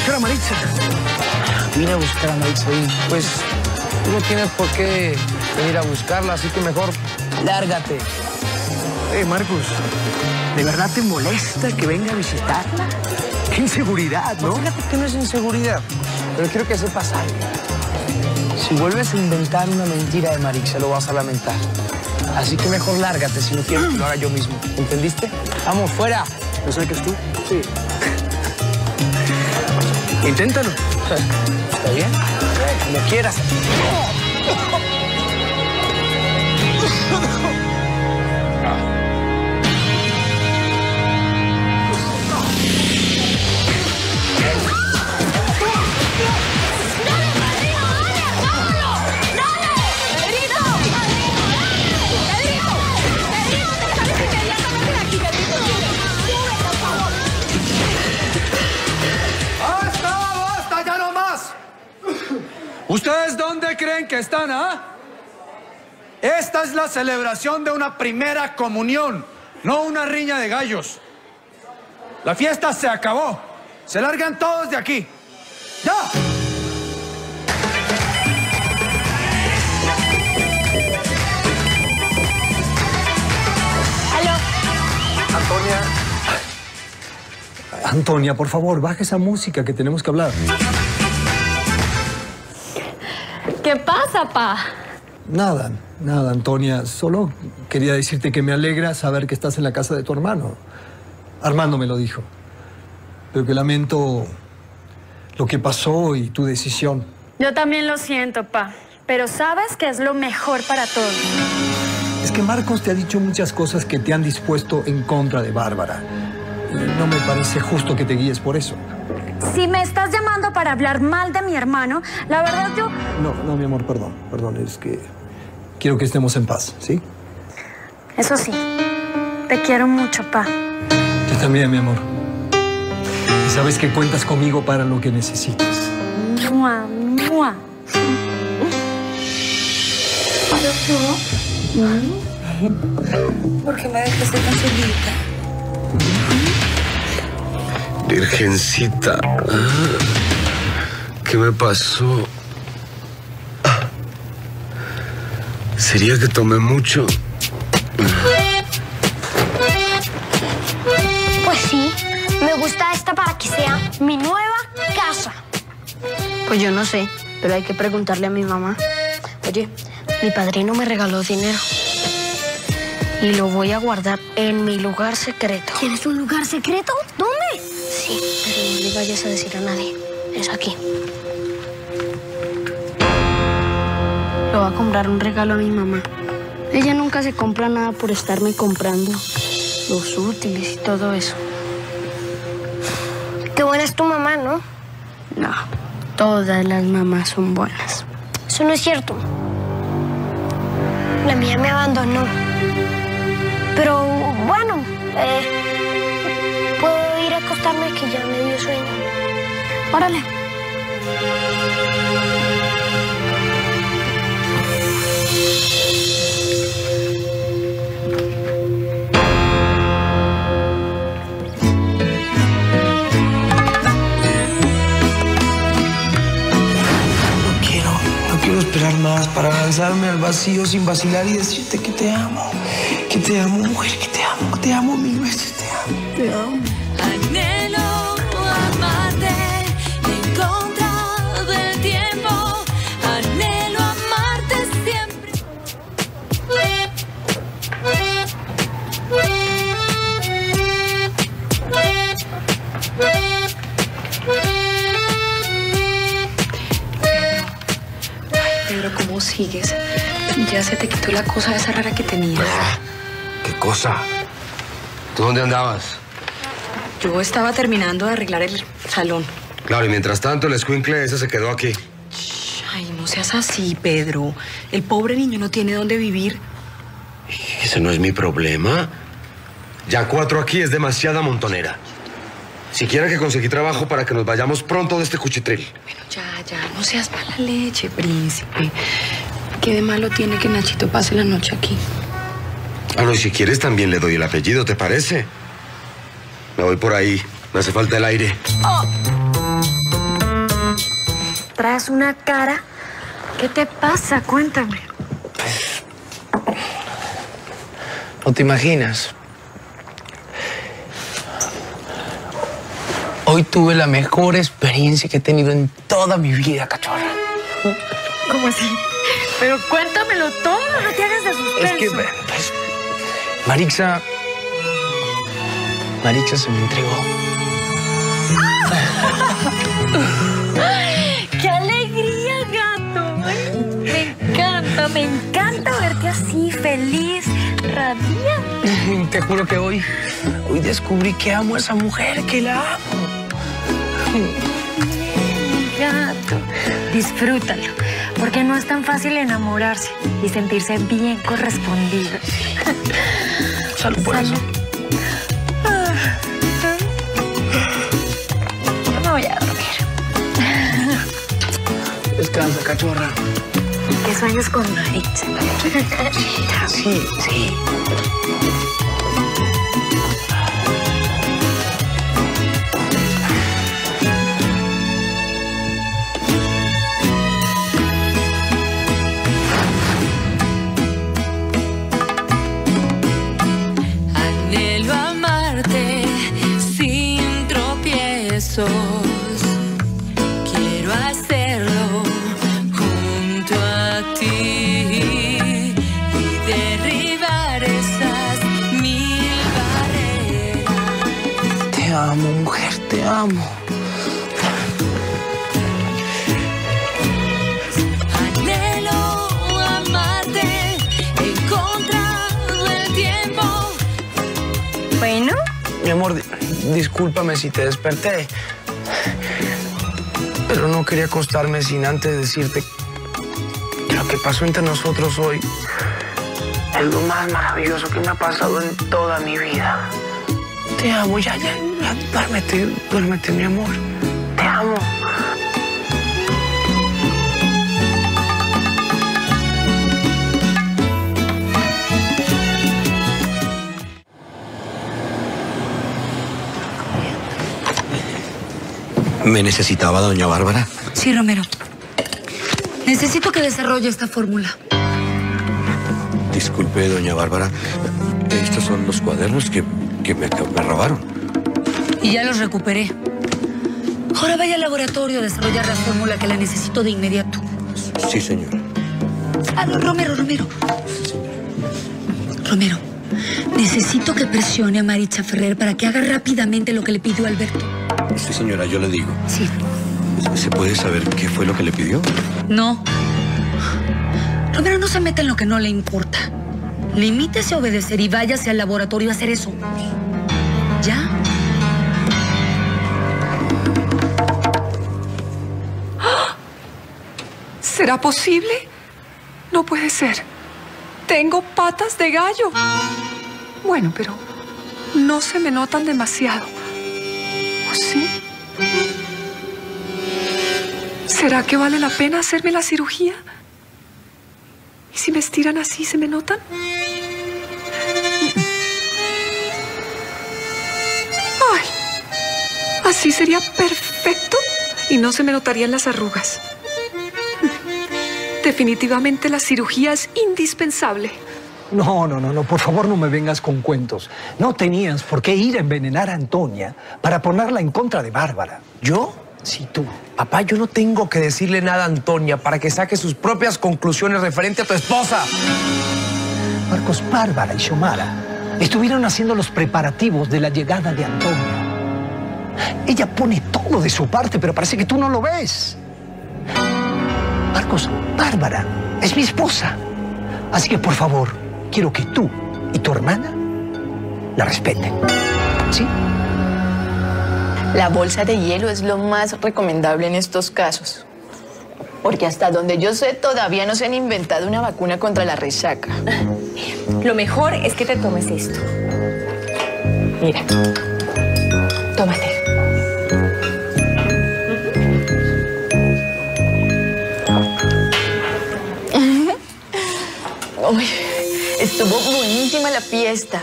buscar a Maritza. Vine a buscar a Maritza y pues tú no tienes por qué venir a buscarla, así que mejor lárgate. Eh, Marcos, ¿de verdad te molesta que venga a visitarla? Qué inseguridad, ¿no? Fíjate que no es inseguridad, pero quiero que sepas algo. Si vuelves a inventar una mentira de Marixa, lo vas a lamentar. Así que mejor lárgate si no quieres que lo haga yo mismo. ¿Entendiste? Vamos, fuera. ¿Lo sacas tú? Sí. Inténtalo. ¿Está bien? Como quieras. ¿Ustedes dónde creen que están, ah? Esta es la celebración de una primera comunión, no una riña de gallos. La fiesta se acabó. Se largan todos de aquí. ¡Ya! Antonia. Antonia, por favor, baja esa música que tenemos que hablar. ¿Qué pasa, pa? Nada, nada, Antonia. Solo quería decirte que me alegra saber que estás en la casa de tu hermano. Armando me lo dijo. Pero que lamento lo que pasó y tu decisión. Yo también lo siento, pa. Pero sabes que es lo mejor para todos. Es que Marcos te ha dicho muchas cosas que te han dispuesto en contra de Bárbara. Y no me parece justo que te guíes por eso. Si me estás llamando para hablar mal de mi hermano, la verdad yo... No, no, mi amor, perdón. Perdón, es que quiero que estemos en paz, ¿sí? Eso sí, te quiero mucho, pa. Yo también, mi amor. Y sabes que cuentas conmigo para lo que necesites. Mua, mua. ¿Por qué me dejaste tan solita? Virgencita. ¿Qué me pasó? ¿Sería que tomé mucho? Pues sí, me gusta esta para que sea mi nueva casa. Pues yo no sé, pero hay que preguntarle a mi mamá. Oye, mi padrino me regaló dinero. Y lo voy a guardar en mi lugar secreto. ¿Tienes un lugar secreto? Pero no le vayas a decir a nadie. Es aquí. Le voy a comprar un regalo a mi mamá. Ella nunca se compra nada por estarme comprando los útiles y todo eso. Qué buena es tu mamá, ¿no? No, todas las mamás son buenas. Eso no es cierto. La mía me abandonó. Órale. No quiero, no quiero esperar más para lanzarme al vacío sin vacilar y decirte que te amo. Que te amo, mujer, que te amo, que te amo mil veces, te amo, te amo. Sigues? Ya se te quitó la cosa esa rara que tenías. ¿Qué cosa? ¿Tú dónde andabas? Yo estaba terminando de arreglar el salón. Claro, y mientras tanto el escuincle ese se quedó aquí. Ay, no seas así, Pedro. El pobre niño no tiene dónde vivir. Ese no es mi problema. Ya cuatro aquí es demasiada montonera. Siquiera que conseguí trabajo para que nos vayamos pronto de este cuchitril. Bueno, ya, ya, no seas mala leche, príncipe. ¿Qué de malo tiene que Nachito pase la noche aquí? Ah, no, y si quieres también le doy el apellido, ¿te parece? Me voy por ahí. Me hace falta el aire. Oh. traes una cara. ¿Qué te pasa? Cuéntame. No te imaginas. Hoy tuve la mejor experiencia que he tenido en toda mi vida, cachorra. ¿Cómo así? Pero cuéntamelo todo, no te hagas de Es suspenso. que, pues, Marixa... Marixa se me entregó. ¡Qué alegría, gato! Me encanta, me encanta verte así, feliz, radiante. Te juro que hoy, hoy descubrí que amo a esa mujer, que la amo. Gato, disfrútalo, porque no es tan fácil enamorarse y sentirse bien correspondido. Salud por eso. Yo me voy a dormir. Descansa, cachorra. Que sueños con Maritza. Sí, sí. Amo. Anhelo amarte en contra del tiempo. Bueno, Mi amor, di- discúlpame si te desperté. Pero no quería acostarme sin antes decirte que lo que pasó entre nosotros hoy es lo más maravilloso que me ha pasado en toda mi vida. Te amo, ya, ya, ya, duérmete, duérmete, mi amor. Te amo. ¿Me necesitaba doña Bárbara? Sí, Romero. Necesito que desarrolle esta fórmula. Disculpe, doña Bárbara. Estos son los cuadernos que, que me, robaron. Y ya los recuperé. Ahora vaya al laboratorio a desarrollar la fórmula que la necesito de inmediato. Sí, señora. Ah, no, Romero, Romero. Romero, necesito que presione a Maritza Ferrer para que haga rápidamente lo que le pidió Alberto. Sí, señora, yo le digo. Sí. ¿Se puede saber qué fue lo que le pidió? No. Romero, no se meta en lo que no le importa. Limítese a obedecer y váyase al laboratorio a hacer eso. ¿Ya? ¿Será posible? No puede ser. Tengo patas de gallo. Bueno, pero no se me notan demasiado. ¿O sí? ¿Será que vale la pena hacerme la cirugía? ¿Y si me estiran así, se me notan? ¡Ay! Así sería perfecto y no se me notarían las arrugas. Definitivamente la cirugía es indispensable. No, no, no, no, por favor no me vengas con cuentos. No tenías por qué ir a envenenar a Antonia para ponerla en contra de Bárbara. ¿Yo? Sí, tú. Papá, yo no tengo que decirle nada a Antonia para que saque sus propias conclusiones referente a tu esposa. Marcos, Bárbara y Xiomara estuvieron haciendo los preparativos de la llegada de Antonia. Ella pone todo de su parte, pero parece que tú no lo ves. Marcos, Bárbara es mi esposa. Así que, por favor, quiero que tú y tu hermana la respeten. ¿Sí? La bolsa de hielo es lo más recomendable en estos casos. Porque hasta donde yo sé, todavía no se han inventado una vacuna contra la resaca. Lo mejor es que te tomes esto. Mira. Tómate. Uy, estuvo buenísima la fiesta.